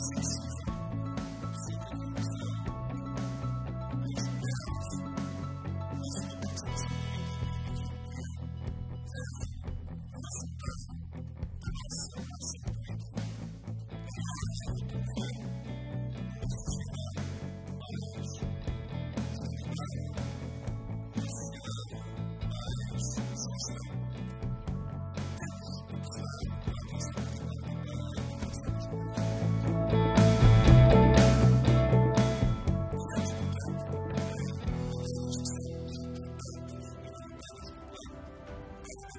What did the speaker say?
Música